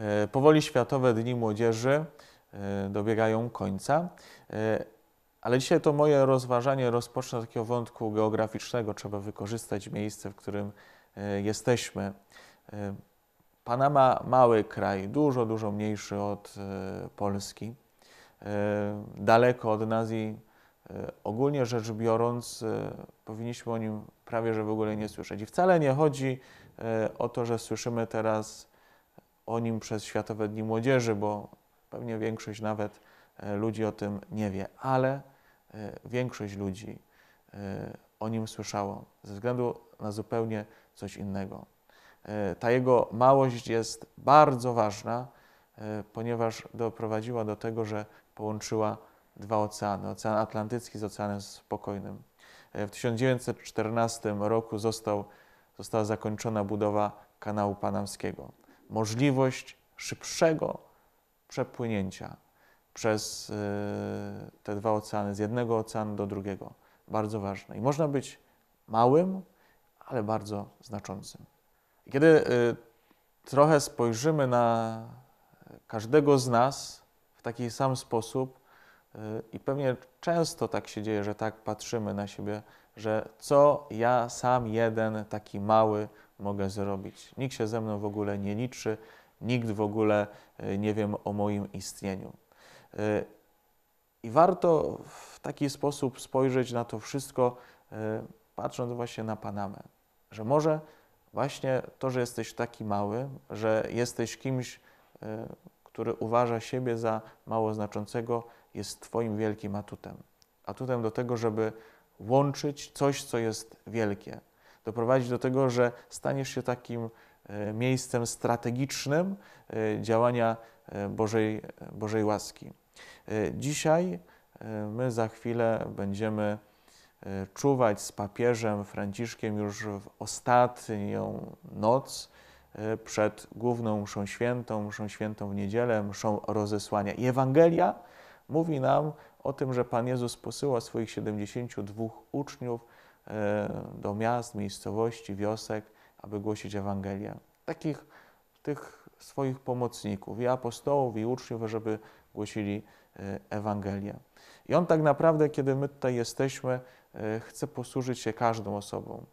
E, powoli Światowe Dni Młodzieży e, dobiegają końca, e, ale dzisiaj to moje rozważanie rozpocznę od takiego wątku geograficznego. Trzeba wykorzystać miejsce, w którym jesteśmy. Panama mały kraj, dużo, dużo mniejszy od Polski, daleko od nas i ogólnie rzecz biorąc, powinniśmy o nim prawie że w ogóle nie słyszeć. I wcale nie chodzi o to, że słyszymy teraz o nim przez Światowe Dni Młodzieży, bo pewnie większość nawet e, ludzi o tym nie wie, ale e, większość ludzi e, o nim słyszało ze względu na zupełnie coś innego. Ta jego małość jest bardzo ważna, ponieważ doprowadziła do tego, że połączyła dwa oceany, Ocean Atlantycki z Oceanem Spokojnym. W 1914 roku został, została zakończona budowa kanału panamskiego możliwość szybszego przepłynięcia przez e, te dwa oceany, z jednego oceanu do drugiego. Bardzo ważne. I można być małym, ale bardzo znaczącym. I kiedy e, trochę spojrzymy na każdego z nas w taki sam sposób, e, i pewnie często tak się dzieje, że tak patrzymy na siebie, że co ja sam jeden, taki mały, mogę zrobić. Nikt się ze mną w ogóle nie liczy, nikt w ogóle e, nie wiem o moim istnieniu. E, I warto w taki sposób spojrzeć na to wszystko, e, patrząc właśnie na Panamę, że może właśnie to, że jesteś taki mały, że jesteś kimś, który uważa siebie za mało znaczącego, jest Twoim wielkim atutem. Atutem do tego, żeby łączyć coś, co jest wielkie, doprowadzić do tego, że staniesz się takim e, miejscem strategicznym e, działania e, Bożej, Bożej łaski. Dzisiaj my za chwilę będziemy czuwać z papieżem Franciszkiem już w ostatnią noc przed główną mszą świętą, mszą świętą w niedzielę, mszą rozesłania. I Ewangelia mówi nam o tym, że Pan Jezus posyła swoich 72 uczniów do miast, miejscowości, wiosek, aby głosić Ewangelię. Takich tych swoich pomocników, i apostołów, i uczniów, żeby głosili e, Ewangelię. I On tak naprawdę, kiedy my tutaj jesteśmy, e, chce posłużyć się każdą osobą,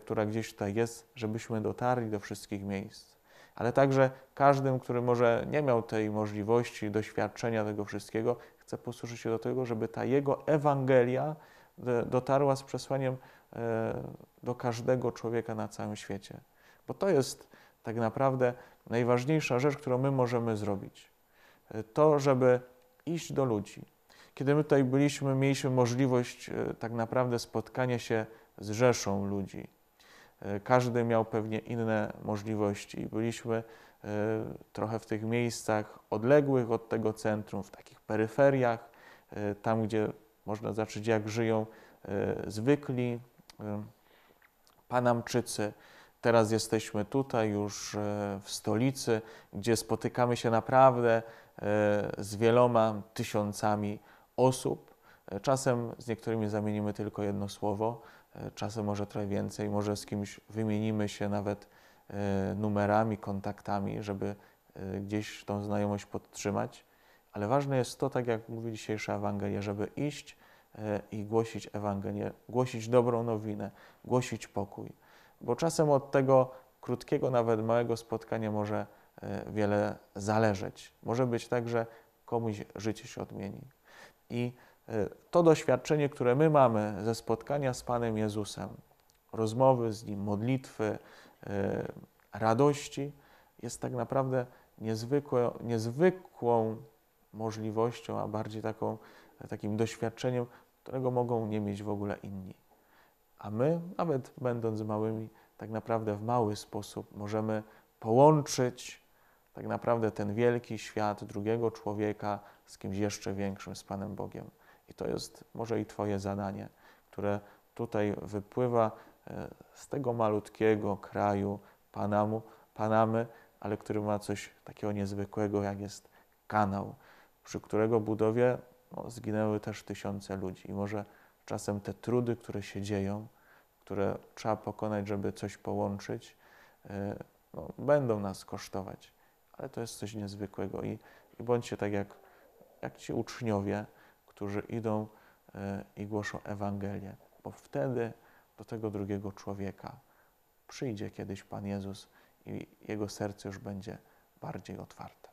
która gdzieś tutaj jest, żebyśmy dotarli do wszystkich miejsc. Ale także każdym, który może nie miał tej możliwości, doświadczenia tego wszystkiego, chce posłużyć się do tego, żeby ta Jego Ewangelia dotarła z przesłaniem e, do każdego człowieka na całym świecie. Bo to jest tak naprawdę najważniejsza rzecz, którą my możemy zrobić. E, to, żeby iść do ludzi. Kiedy my tutaj byliśmy, mieliśmy możliwość e, tak naprawdę spotkania się z rzeszą ludzi. Każdy miał pewnie inne możliwości. Byliśmy trochę w tych miejscach odległych od tego centrum, w takich peryferiach, tam gdzie można zacząć, jak żyją e, zwykli e, Panamczycy. Teraz jesteśmy tutaj już e, w stolicy, gdzie spotykamy się naprawdę z wieloma tysiącami osób. Czasem z niektórymi zamienimy tylko jedno słowo, czasem może trochę więcej, może z kimś wymienimy się nawet numerami, kontaktami, żeby gdzieś tą znajomość podtrzymać. Ale ważne jest to, tak jak mówi dzisiejsza Ewangelia, żeby iść e, i głosić Ewangelię, głosić dobrą nowinę, głosić pokój. Bo czasem od tego krótkiego, nawet małego spotkania może e, wiele zależeć. Może być tak, że komuś życie się odmieni. I e, to doświadczenie, które my mamy ze spotkania z Panem Jezusem, rozmowy z Nim, modlitwy, radości, jest tak naprawdę niezwykłe, niezwykłą możliwością, a bardziej taką, takim doświadczeniem, którego mogą nie mieć w ogóle inni. A my, nawet będąc małymi, tak naprawdę w mały sposób możemy połączyć tak naprawdę ten wielki świat drugiego człowieka z kimś jeszcze większym, z Panem Bogiem. I to jest może i Twoje zadanie, które tutaj wypływa e, z tego malutkiego kraju Panamu, Panamy, ale który ma coś takiego niezwykłego, jak jest kanał, przy którego budowie no, zginęły też tysiące ludzi. I może czasem te trudy, które się dzieją, które trzeba pokonać, żeby coś połączyć, e, no, będą nas kosztować. ale to jest coś niezwykłego i, i bądźcie tak jak, jak ci uczniowie, którzy idą e, i głoszą Ewangelię, bo wtedy do tego drugiego człowieka przyjdzie kiedyś Pan Jezus i jego serce już będzie bardziej otwarte.